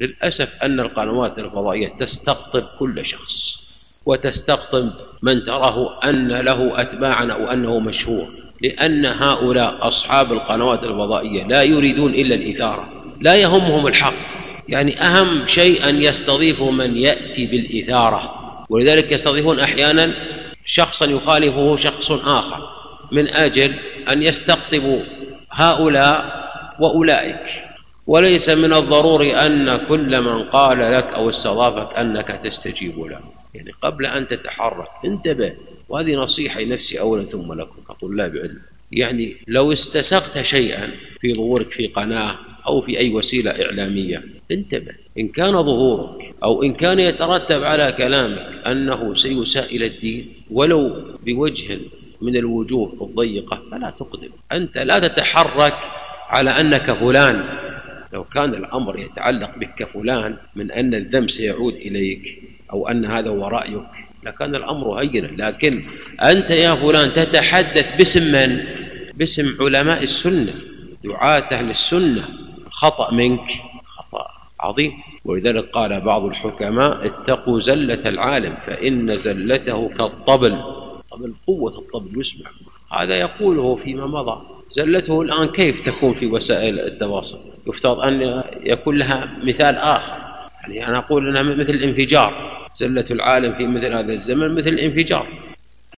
للأسف أن القنوات الفضائية تستقطب كل شخص وتستقطب من تراه أن له أتباعا أو أنه مشهور لأن هؤلاء أصحاب القنوات الفضائية لا يريدون إلا الإثارة لا يهمهم الحق. يعني أهم شيء أن يستضيفوا من يأتي بالإثارة ولذلك يستضيفون أحيانا شخصا يخالفه شخص آخر من أجل أن يستقطبوا هؤلاء وأولئك. وليس من الضروري أن كل من قال لك أو استضافك أنك تستجيب له. يعني قبل أن تتحرك انتبه. وهذه نصيحة لنفسي أولا ثم لكم كطلاب علم. يعني لو استسقت شيئا في ظهورك في قناة أو في أي وسيلة إعلامية انتبه. إن كان ظهورك أو إن كان يترتب على كلامك أنه سيساء إلى الدين ولو بوجه من الوجوه الضيقة فلا تقدم. أنت لا تتحرك على أنك فلان. لو كان الأمر يتعلق بك كفلان من أن الذنب سيعود إليك أو أن هذا هو رأيك لكان الأمر هينا لكن أنت يا فلان تتحدث باسم من؟ باسم علماء السنة دعاة أهل السنة. خطأ منك خطأ عظيم. ولذلك قال بعض الحكماء اتقوا زلة العالم فإن زلته كالطبل. طبل قوة الطبل يسمع. هذا يقوله فيما مضى. زلته الآن كيف تكون في وسائل التواصل؟ يفترض أن يكون لها مثال آخر. يعني أنا أقول أنها مثل الانفجار زلة العالم في مثل هذا الزمن مثل الانفجار